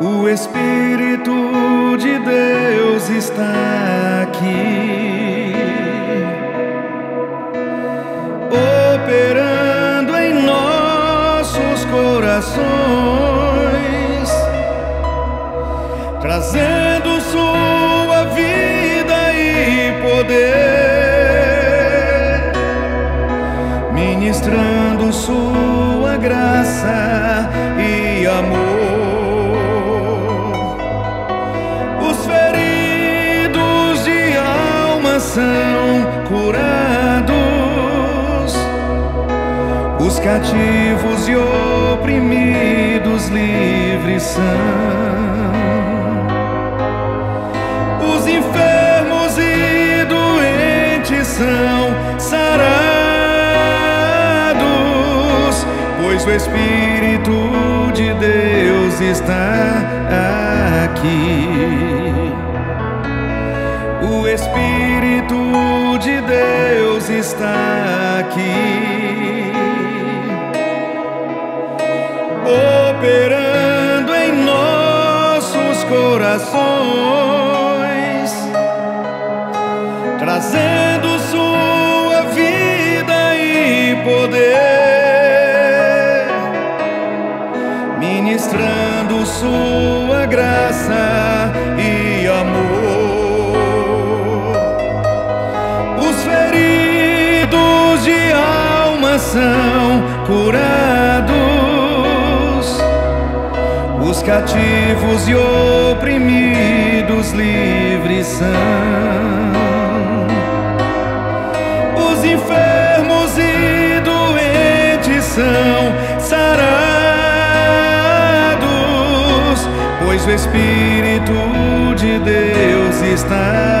O Espírito de Deus está aqui, operando em nossos corações, trazendo Sua vida e poder, ministrando Sua graça são curados, os cativos e oprimidos livres são, os enfermos e doentes são sarados, pois o Espírito de Deus está aqui. O Espírito de Deus está aqui, operando em nossos corações, trazendo Sua vida e poder, ministrando Sua são curados, os cativos e oprimidos livres são, os enfermos e doentes são sarados, pois o Espírito de Deus está